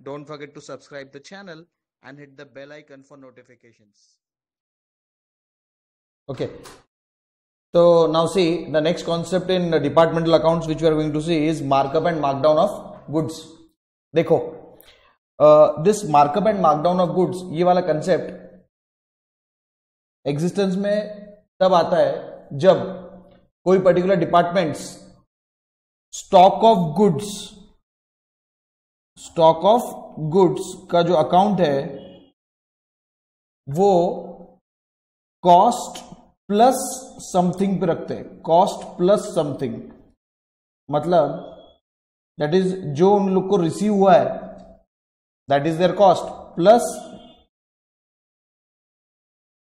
Don't forget to subscribe the channel and hit the bell icon for notifications. Okay. So now see the next concept in departmental accounts which we are going to see is markup and markdown of goods. देखो this markup and markdown of goods ये वाला concept existence में तब आता है जब कोई particular departments stock of goods stock of goods का जो अकाउंट है, वो कॉस्ट प्लस समथिंग पे रखते हैं। Cost plus something. मतलब दैट इज़ जो उन लोग को रिसीव हुआ है that is their cost plus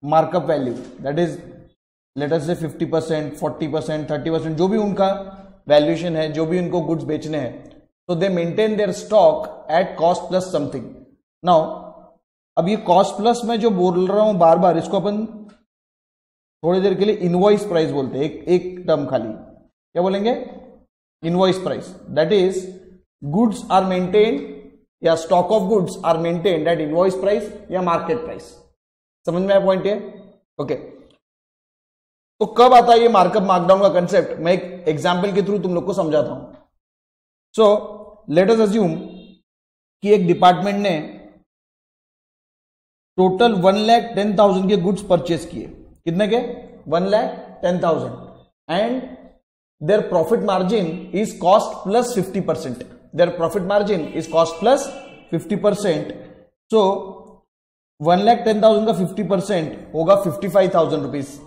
markup value that is later से 50 percent forty percent thirty percent जो भी उनका वैल्यूएशन है, जो भी उनको गुड्स बेचने हैं तो they maintain their stock at cost plus something now अब ये कॉस्ट प्लस में जो बोल रहा हूँ बार बार इसको अपन थोड़ी देर के लिए इनवॉइस प्राइस बोलते हैं, एक एक टर्म खाली। क्या बोलेंगे? Invoice price that is goods are maintain या stock of goods are maintain at invoice price या मार्केट प्राइस समझ में आया पॉइंट है ओके तो कब आता है ये मार्कअप मार्कडाउन का कंसेप्ट मैं एक एग्ज़ाम्पल के थ्रू तुम लोग को समझाता हूँ। सो लेट अस अज्यूम कि एक डिपार्टमेंट ने total one lakh ten thousand के गुड्स परचेस किए। कितने के? One lakh ten thousand and their profit margin is cost plus fifty percent their profit margin is cost plus fifty percent so one lakh ten thousand का fifty percent होगा fifty five thousand rupees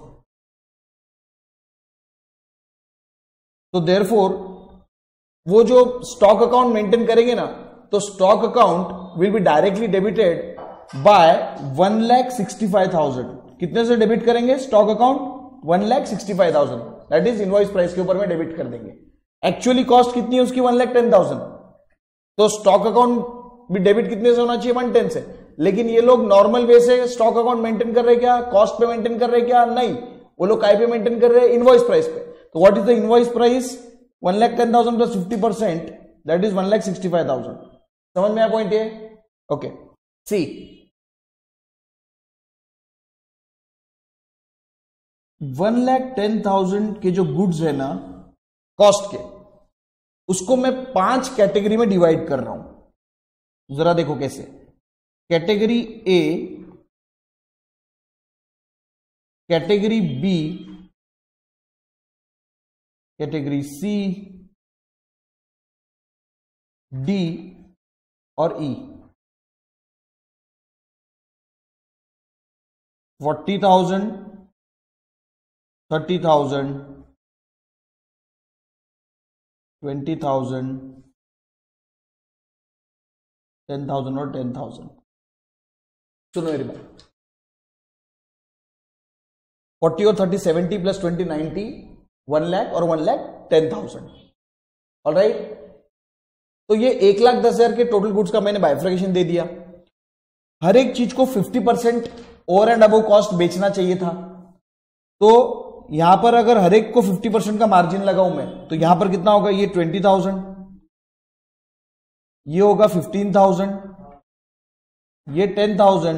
तो देर four वो जो stock account maintain करेंगे ना तो stock account will be directly debited by one lakh sixty five thousand कितने से डेबिट करेंगे? Stock account one lakh sixty five thousand that is invoice price के ऊपर में डेबिट कर देंगे. एक्चुअली कॉस्ट कितनी है उसकी? वन लैख टेन थाउज़ेंड तो स्टॉक अकाउंट भी डेबिट कितने से होना चाहिए? वन टेन से. लेकिन ये लोग नॉर्मल वे से स्टॉक अकाउंट मेंटेन कर रहे क्या? कॉस्ट पे मेंटेन कर रहे क्या? नहीं. वो लोग काय पे मेंटेन कर रहे हैं? इनवॉइस प्राइस पे. तो what is the invoice price one lakh ten thousand plus fifty percent that is one lakh sixty five thousand समझ में आया पॉइंट ये okay see one lakh ten thousand के जो गुड्स है ना कॉस्ट के, उसको मैं पाँच कैटेगरी में डिवाइड कर रहा हूँ। जरा देखो कैसे। Category A category B category C, D और E. Forty thousand, thirty thousand, twenty thousand, ten thousand और टेन थाउज़ेंड। सुनो मेरी बात। फोर्टी और thirty, seventy plus twenty ninety one lakh और one lakh ten thousand. All right तो ये एक लाख दस हज़ार के टोटल गुड्स का मैंने बाइफ्रिकेशन दे दिया। हर एक चीज़ को fifty percent over and above cost बेचना चाहिए था। तो यहाँ पर अगर हर एक को 50 परसेंट का मार्जिन लगाऊँ मैं तो यहाँ पर कितना होगा? ये 20,000 ये होगा 15,000 ये 10,000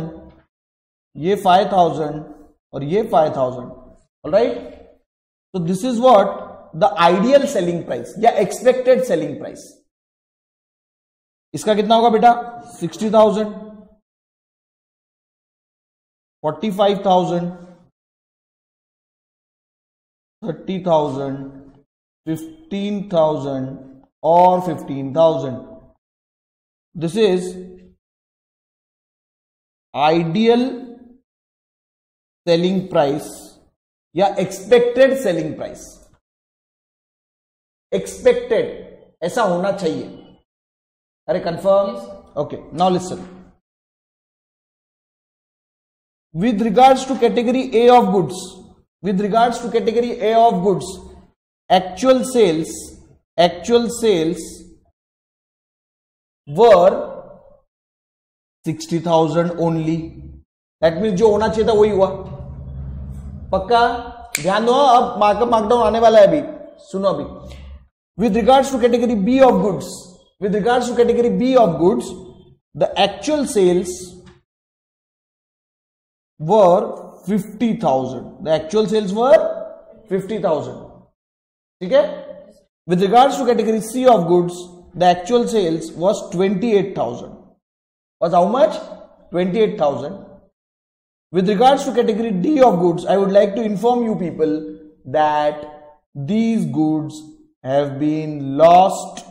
ये 5,000 और ये 5,000 राइट तो this is what the ideal selling price या एक्सपेक्टेड सेलिंग प्राइस इसका कितना होगा बेटा? 60,000 45,000 थर्टी थाउज़ेंड फिफ्टीन थाउज़ेंड और fifteen thousand this is ideal selling price या एक्सपेक्टेड सेलिंग प्राइस एक्सपेक्टेड ऐसा होना चाहिए। अरे confirm okay now listen with regards to category A of goods with regards to category A of goods actual sales actual sales were sixty thousand only that mean जो होना चाहिए था, वही हुआ। पक्का? ध्यान दो, अब मार्कअप मार्कडाउन आने वाला है अभी। सुनो अभी। With regards to category B of goods with regards to category B of goods the actual sales were fifty thousand the actual sales were fifty thousand ठीक है? With regards to category C of goods the actual sales was twenty eight thousand was how much twenty eight thousand With regards to category D of goods, I would like to inform you people that these goods have been lost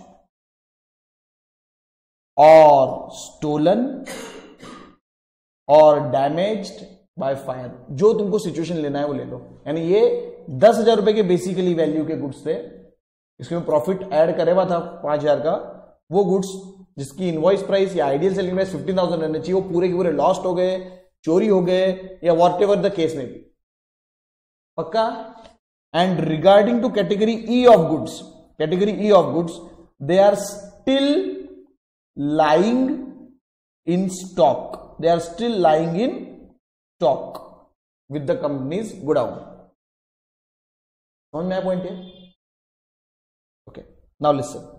or stolen or damaged by fire. जो तुमको situation लेना है वो ले लो। यानी ये दस हज़ार रुपए के बेसिकली वैल्यू के गुड्स थे। इसमें प्रॉफिट ऐड करे हुआ था पाँच हज़ार का। वो गुड्स जिसकी इनवॉइस प्राइस या ideal selling price fifteen thousand रहने चाहिए वो पूरे के पूरे लॉस्ट हो गए। चोरी हो गए या वॉट एवर द केस में भी पक्का? And regarding to category E of goods category E of goods they are still lying in stock they are still lying in stock with the companies godown समझ में आया point है okay now listen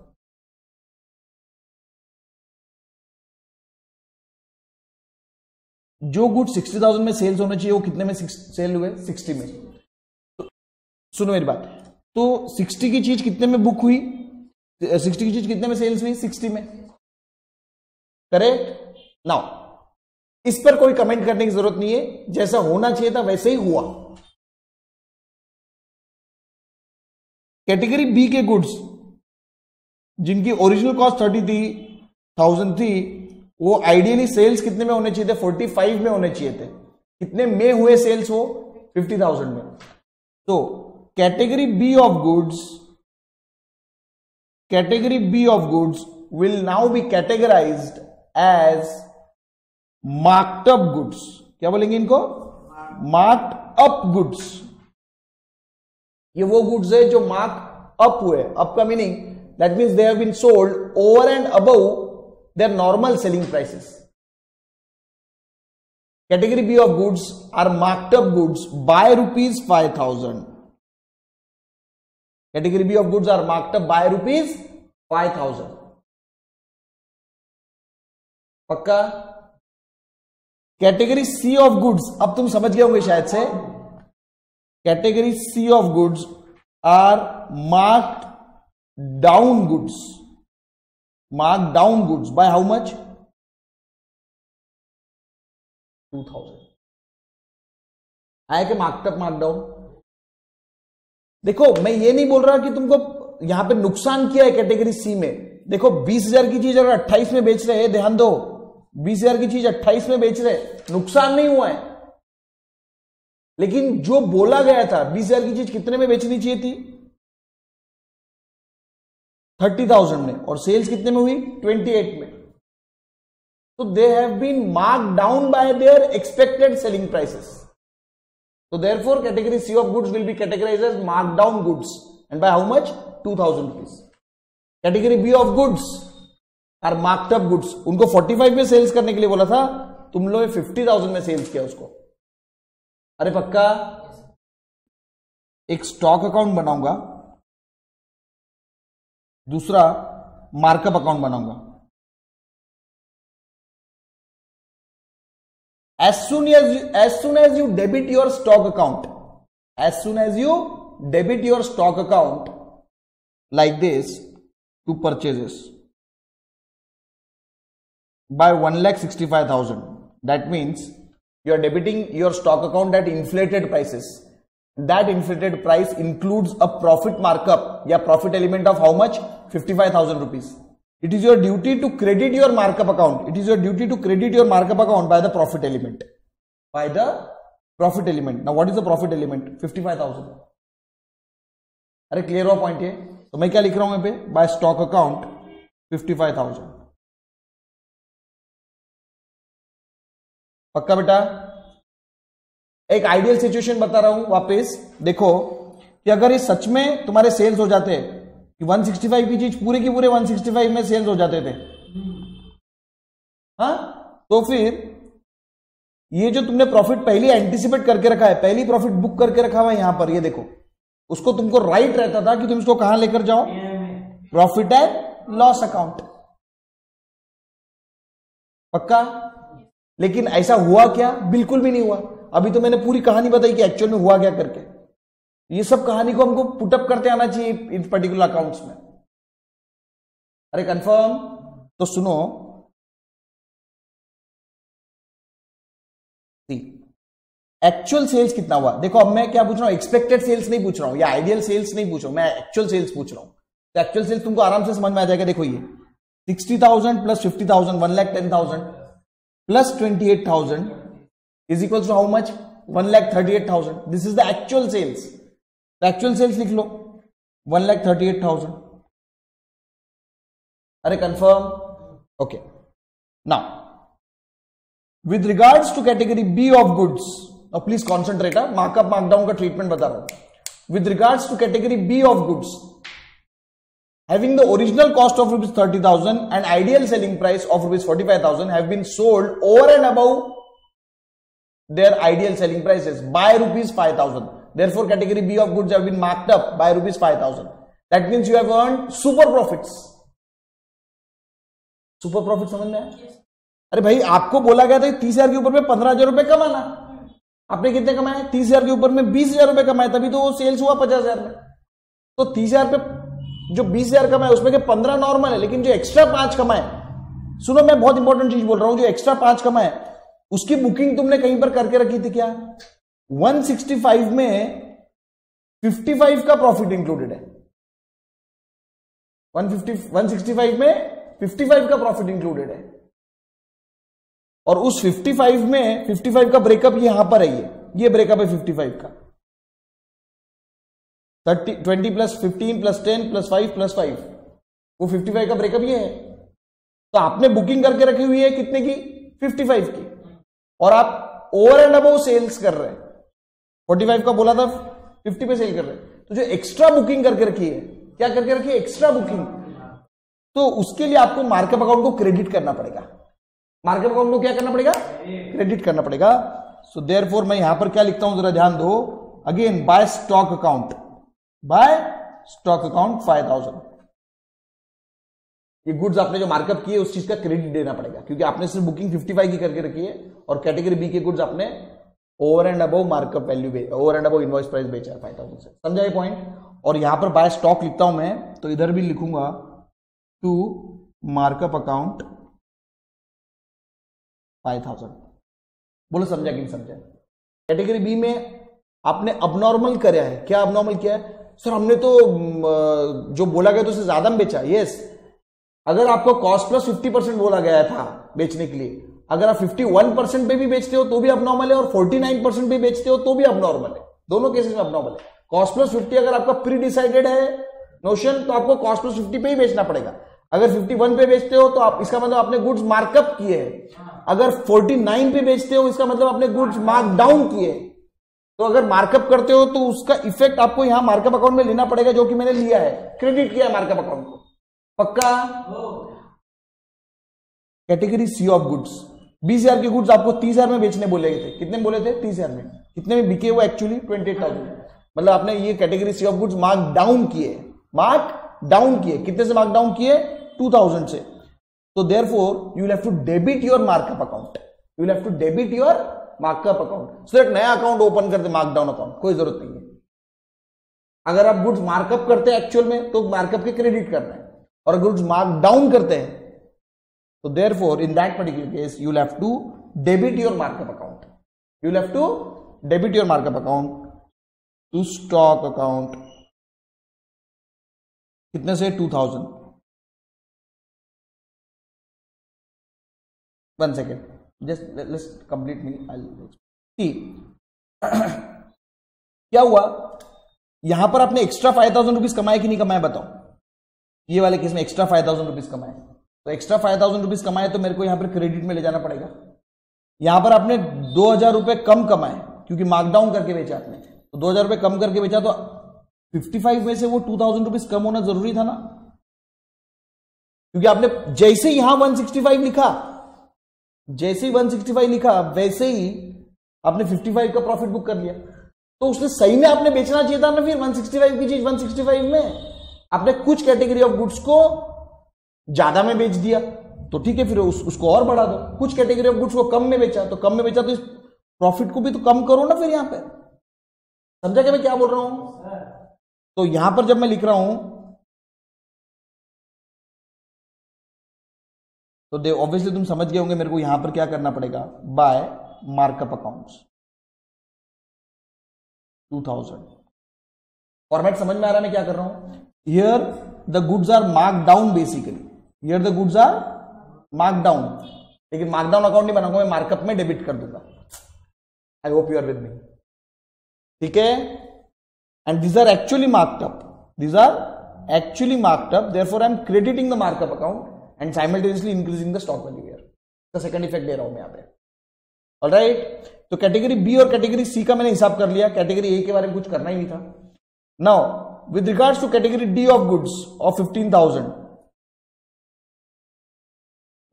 जो good sixty thousand में sales होना चाहिए वो कितने में सेल हुए? सिक्सटी में। तो, सुनो मेरी बात। तो सिक्सटी की चीज़ कितने में बुक हुई? सिक्सटी की चीज़ कितने में सेल्स हुई? सिक्सटी में। करेक्ट? नाउ इस पर कोई कमेंट करने की ज़रूरत नहीं है। जैसा होना चाहिए था वैसे ही हुआ। कैटेगरी बी के गुड्स जिनकी ओरिजिनल कॉस्ट थर्टी थी थाउज़ेंड थी वो आइडियली सेल्स कितने में होने चाहिए थे? 45 में होने चाहिए थे। कितने में हुए सेल्स वो? 50,000 में। तो category B of goods category B of goods will now be categorized as marked up goods क्या बोलेंगे इनको? मार्क्ड अप गुड्स ये वो गुड्स है जो मार्क अप हुए अप का meaning that means they have been sold over and above their normal selling prices. Category B of goods are marked up goods by rupees 5000. Category B of goods are marked up by rupees 5000. पक्का category C of goods अब तुम समझ गए होंगे शायद से category C of goods are marked down goods marked down goods by how much? 2000 आया कि मार्कअप मार्क डाउन देखो मैं ये नहीं बोल रहा कि तुमको यहाँ पे नुकसान किया है कैटेगरी सी में। देखो बीस हज़ार की चीज़ अगर अट्ठाईस में बेच रहे हैं ध्यान दो बीस हज़ार की चीज़ अट्ठाईस में बेच रहे नुकसान नहीं हुआ है। लेकिन जो बोला गया था बीस हज़ार की चीज़ कितने में बेचनी चाहिए थी? थर्टी थाउज़ेंड में। और सेल्स कितने में हुई? ट्वेंटी एट में। तो they have been mark down by their expected selling prices तो therefore category C of goods will be categorize as mark down goods and by how much two thousand rupees category B of goods are marked up goods उनको 45 में sales करने के लिए बोला था, तुम लोग फिफ्टी थाउज़ेंड में सेल्स किया उसको। अरे पक्का? एक स्टॉक अकाउंट बनाऊँगा। दूसरा मार्कअप अकाउंट बनाऊँगा। As soon as you as soon as you debit your stock account as soon as you debit your stock account like this to purchases by one lakh sixty five thousand that means you are debiting your stock account at inflated prices that inflated price includes a profit markup या profit element of how much 55,000 rupees. It is your duty to credit your markup account. It is your duty to credit your markup account by the profit element. By the profit element. Now what is the profit element? 55,000. अरे clear हुआ point ये तो मैं क्या लिख रहा हूँ यहाँ पे बाय स्टॉक अकाउंट 55,000 पक्का बेटा एक आइडियल सिचुएशन बता रहा हूँ वापस देखो कि अगर ये सच में तुम्हारे सेल्स हो जाते हैं कि 165 की चीज़ पूरे की पूरे 165 में सेल्स हो जाते थे। हा? तो फिर ये जो तुमने प्रॉफिट पहले एंटिसिपेट करके रखा है पहली प्रॉफिट बुक करके रखा हुआ है यहाँ पर ये देखो। उसको तुमको राइट रहता था कि तुम इसको कहाँ लेकर जाओ? प्रॉफिट एंड लॉस अकाउंट पक्का? लेकिन ऐसा हुआ क्या? बिल्कुल भी नहीं हुआ। अभी तो मैंने पूरी कहानी बताई कि एक्चुअल में हुआ क्या करके। ये सब कहानी को हमको पुटअप करते आना चाहिए इन पर्टिकुलर अकाउंट्स में। अरे कंफर्म तो सुनो। एक्चुअल सेल्स कितना हुआ? देखो, अब मैं क्या पूछ रहा हूँ? एक्सपेक्टेड सेल्स नहीं पूछ रहा हूँ या आइडियल सेल्स नहीं पूछ रहा हूँ। मैं एक्चुअल सेल्स पूछ रहा हूँ। तो एक्चुअल सेल्स तुमको आराम से समझ में आ जाएगा, देखो ये। Sixty thousand plus fifty thousand one lakh ten thousand plus twenty eight thousand is equal to how much one lakh thirty eight thousand this is the actual sales actual sales लिख लो one lakh thirty eight thousand अरे confirm okay now with regards to category B of goods, now please concentrate, huh? markup markdown का treatment बता रहा हूँ With regards to category B of goods, having the original cost of rupees 30,000 and ideal selling price of rupees 45,000 have been sold over and above their ideal selling prices by rupees 5,000. Therefore, category B of goods have been marked up by rupees 5,000. That means you have earned super profits. Super profit समझ में आया? अरे भाई आपको बोला गया था तीस हज़ार के ऊपर में पंद्रह हज़ार रुपए कमाना। आपने कितने कमाए? तीस हज़ार के ऊपर में बीस हज़ार रुपए कमाए तभी तो वो सेल्स हुआ पचास हज़ार में। तो तीस हज़ार पे जो बीस हज़ार कमाए उसमें के पंद्रह नॉर्मल है लेकिन जो एक्स्ट्रा पाँच कमाए सुनो मैं बहुत इंपॉर्टेंट चीज़ बोल रहा हूँ जो एक्स्ट्रा पाँच कमाए उसकी बुकिंग तुमने कहीं पर करके रखी थी क्या? 165 में 55 का प्रॉफिट इंक्लूडेड है। 150 165 में 55 का प्रॉफिट इंक्लूडेड है। और उस 55 में 55 का ब्रेकअप यहाँ पर है ये। ये ब्रेकअप है 55 का। 30 20 प्लस 15 प्लस 10 प्लस 5 प्लस 5 वो 55 का ब्रेकअप ये है। तो आपने बुकिंग करके रखी हुई है कितने की? 55 की। और आप ओवर एंड अबव सेल्स कर रहे हैं। 45 का बोला था 50 पे सेल कर रहे तो जो एक्स्ट्रा बुकिंग करके रखी है, क्या करके रखी है? एक्स्ट्रा बुकिंग तो उसके लिए आपको मार्कअप अकाउंट को क्रेडिट करना पड़ेगा। मार्केट अकाउंट को क्या करना पड़ेगा? क्रेडिट करना पड़ेगा। सो देयर फोर मैं यहाँ पर क्या लिखता हूँ, जरा ध्यान दो। Again by stock account by stock account five thousand ये गुड्स आपने जो मार्कअप किए, उस चीज़ का क्रेडिट देना पड़ेगा। क्योंकि आपने सिर्फ़ बुकिंग 55 की करके रखी है, और कैटेगरी बी के गुड्स आपने over and above markup value over and above invoice price बेचा है फाइव थाउज़ेंड से। समझा ये पॉइंट और यहाँ पर बाय स्टॉक लिखता हूँ मैं तो इधर भी लिखूँगा to markup account five thousand बोलो समझा कि नहीं समझा? कैटेगरी बी में आपने अबनॉर्मल कराया है। क्या अबनॉर्मल किया है? सर, हमने तो जो बोला गया तो उससे ज़्यादा में बेचा। यस अगर आपको कॉस्ट प्लस फिफ्टी परसेंट बोला गया था बेचने के लिए अगर आप फिफ्टी वन परसेंट पे भी बेचते हो तो भी अबनॉर्मल है और फोर्टी नाइन परसेंट पे बेचते हो तो भी अबनॉर्मल है। दोनों केसेस में अबनॉर्मल है। कॉस्ट प्लस फिफ्टी अगर आपका प्री डिसाइडेड है नोशन तो आपको कॉस्ट प्लस फिफ्टी पे ही बेचना पड़ेगा। अगर 51 पे बेचते हो तो आप इसका मतलब आपने गुड्स मार्कअप किए हैं। अगर 49 पे बेचते हो इसका मतलब आपने गुड्स मार्क डाउन किए तो अगर मार्कअप करते हो तो उसका इफ़ेक्ट आपको यहाँ मार्कअप अकाउंट में लेना पड़ेगा जो कि मैंने लिया है। क्रेडिट किया है मार्कअप अकाउंट को। पक्का? कैटेगरी सी ऑफ़ गुड्स बीस हज़ार के गुड्स आपको तीस हज़ार में बेचने बोले थे। कितने बोले थे? तीस हज़ार में। कितने में बिके हुए एक्चुअली ट्वेंटी थाउज़ेंड मतलब आपने ये category C of goods mark down किए। मार्क डाउन किए। कितने से मार्क डाउन किए? 2000 से। तो therefore you have to debit your markup account you have to debit your markup account so एक नया अकाउंट ओपन करते मार्कडाउन अकाउंट कोई ज़रूरत नहीं है। अगर आप गुड्स मार्कअप करते हैं एक्चुअल में तो मार्कअप के क्रेडिट करना है। और गुड्स मार्क डाउन करते हैं therefore in that particular case you have to debit your markup account you have to debit your markup account to stock account कितने से? Two thousand one second just let's complete me I क्या हुआ? यहाँ पर आपने extra five thousand rupees कमाए कि नहीं कमाए बताओ। ये वाले केस में एक्स्ट्रा फाइव थाउज़ेंड रुपीज़ कमाए। तो एक्स्ट्रा फाइव थाउज़ेंड रुपीज़ कमाए तो मेरे को यहाँ पर क्रेडिट में ले जाना पड़ेगा। यहाँ पर आपने दो हज़ार रुपए कम कमाए, क्योंकि मार्कडाउन करके बेचा आपने। तो दो हज़ार रुपए कम करके बेचा तो फिफ्टी फाइव में से वो टू थाउज़ेंड रुपीज़ कम होना ज़रूरी था ना? क्योंकि आपने जैसे यहाँ वन सिक्सटी फाइव लिखा, जैसे ही 165 लिखा, वैसे ही आपने 55 का प्रॉफिट बुक कर लिया। तो उसने सही में आपने बेचना चाहिए था ना फिर 165 की चीज़ 165 में? आपने कुछ कैटेगरी ऑफ़ गुड्स को ज़्यादा में बेच दिया तो ठीक है फिर उस, उसको और बढ़ा दो। कुछ कैटेगरी ऑफ़ गुड्स को कम में बेचा तो कम में बेचा तो इस प्रॉफिट को भी तो कम करो ना फिर यहाँ पे। समझा क्या मैं क्या बोल रहा हूँ? तो यहाँ पर जब मैं लिख रहा हूँ तो दे ऑब्वियसली तुम समझ गए होंगे मेरे को यहाँ पर क्या करना पड़ेगा। बाय मार्कअप अकाउंट्स 2000 फॉर्मेट समझ में आ रहा है मैं क्या कर रहा हूँ? Here the goods are mark down basically here the goods are markdown लेकिन मार्कडाउन अकाउंट नहीं बनाऊँगा मैं मार्कअप में डेबिट कर दूँगा। I hope you are with me ठीक है? And these are actually markup up these are actually markup up therefore I am crediting the markup account and simultaneously increasing the stock value here second effect दे रहा हूँ मैं यहाँ पे। All right तो category B और category C का मैंने हिसाब कर लिया। कैटेगरी ए के बारे में कुछ करना ही नहीं था। Now with regards to category D of goods of fifteen thousand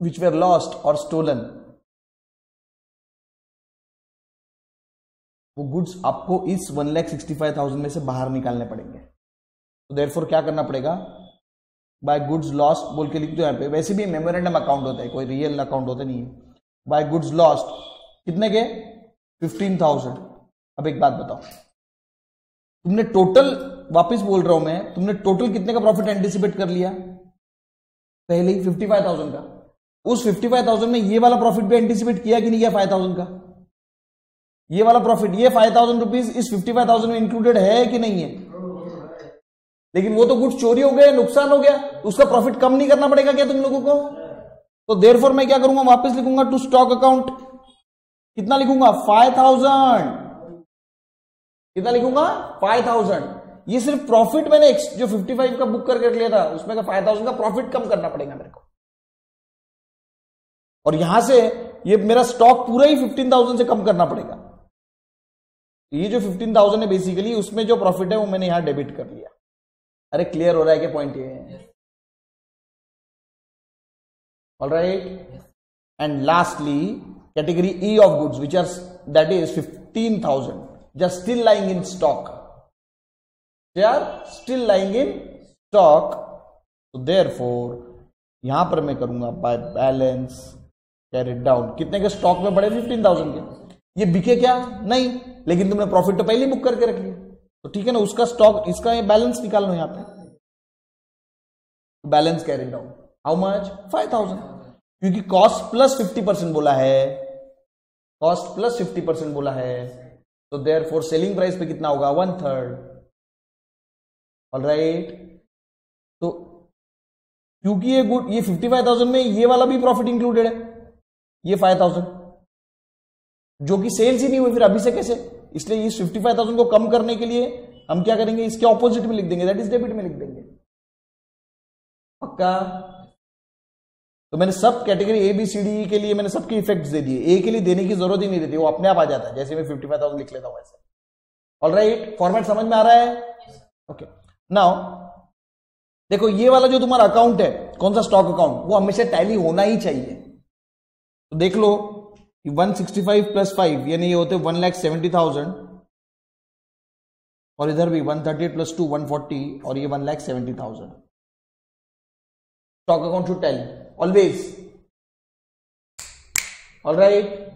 which were lost और स्टोलन वो गुड्स आपको इस one lakh sixty five thousand में से बाहर निकालने पड़ेंगे। तो देर क्या करना पड़ेगा? बाय गुड्स लॉस्ट बोल के लिख दो यहाँ पे। वैसे भी मेमोरेंडम अकाउंट होता है, कोई रियल अकाउंट होता नहीं है। बाय गुड्स लॉस्ट कितने के? फिफ्टीन थाउज़ेंड अब एक बात बताओ। तुमने टोटल वापस बोल रहा हूँ मैं, तुमने टोटल कितने का प्रॉफिट एंटिसिपेट कर लिया? पहले ही फिफ्टी फाइव थाउज़ेंड का। उस फिफ्टी फाइव थाउज़ेंड में ये वाला प्रॉफिट भी एंटिसिपेट किया कि नहीं किया फाइव थाउज़ेंड का? ये वाला प्रॉफिट ये फाइव थाउज़ेंड रुपीज़ इस फिफ्टी फाइव थाउज़ेंड में इंक्लूडेड है कि नहीं है? लेकिन वो तो गुड्स चोरी हो गया, नुकसान हो गया, उसका प्रॉफिट कम नहीं करना पड़ेगा क्या तुम लोगों को? तो देर मैं क्या करूँगा, वापस लिखूँगा टू स्टॉक अकाउंट कितना लिखूँगा? फाइव थाउज़ेंड कितना लिखूँगा? फाइव थाउज़ेंड ये सिर्फ़ प्रॉफिट मैंने जो फिफ्टी फाइव का बुक करके लिया था, उसमें फाइव थाउज़ेंड का प्रॉफिट कम करना पड़ेगा मेरे को। और यहाँ से ये मेरा स्टॉक पूरा ही फिफ्टीन थाउज़ेंड से कम करना पड़ेगा। ये जो फिफ्टीन थाउज़ेंड है बेसिकली उसमें जो प्रॉफिट है वो मैंने यहाँ डेबिट कर लिया। अरे क्लियर हो रहा है क्या पॉइंट ये? All right and lastly category E of goods which are that is 15,000 just still lying in stock. They are still lying in stock. So therefore यहाँ पर मैं करूँगा बाय बैलेंस कैरी डाउन कितने के स्टॉक में बड़े 15,000 के। ये बिके क्या? नहीं। लेकिन तुमने प्रॉफिट तो पहले ही बुक करके रख लिया तो ठीक है ना उसका स्टॉक इसका ये बैलेंस निकाल लो यहाँ पे। Balance carry down how much 5000 क्योंकि कॉस्ट प्लस 50 परसेंट बोला है। कॉस्ट प्लस फिफ्टी परसेंट बोला है। तो देर फोर सेलिंग प्राइस पे कितना होगा? वन थर्ड ऑल राइट तो क्योंकि ये गुड ये फिफ्टी फाइव थाउज़ेंड में ये वाला भी प्रॉफिट इंक्लूडेड है। ये फाइव थाउज़ेंड जो कि सेल्स ही नहीं हुई, फिर अभी से कैसे? इसलिए इस फिफ्टी फाइव थाउज़ेंड को कम करने के लिए हम क्या करेंगे? इसके ऑपोजिट में लिख देंगे दैट इज़ डेबिट में लिख देंगे। पक्का? तो मैंने सब category A B C D के लिए मैंने सबके इफेक्ट्स दे दिए। ए के लिए देने की ज़रूरत ही नहीं रहती, वो अपने आप आ जाता है, जैसे मैं फिफ्टी फाइव थाउज़ेंड लिख लेता हूँ वैसे। ऑल राइट फॉर्मेट समझ में आ रहा है? ओके नाउ देखो, ये वाला जो तुम्हारा अकाउंट है, कौन सा स्टॉक अकाउंट वो हमेशा टैली होना ही चाहिए। तो देख लो one sixty five plus five यानी ये होते वन लैख सेवेंटी थाउज़ेंड और इधर भी one thirty plus two one forty और ये one lakh seventy thousand stock account should tally always all right?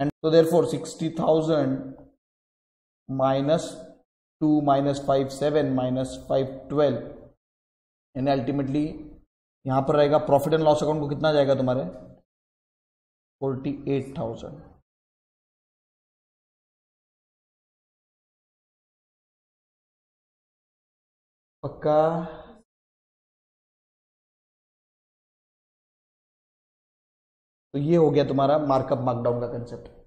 And so therefore 60000 minus 2 minus 5 7 minus 5 12 यानी ultimately यहाँ पर रहेगा प्रॉफिट एंड लॉस अकाउंट को कितना जाएगा तुम्हारे? फोर्टी एट थाउज़ेंड पक्का? तो ये हो गया तुम्हारा मार्कअप मार्कडाउन का कंसेप्ट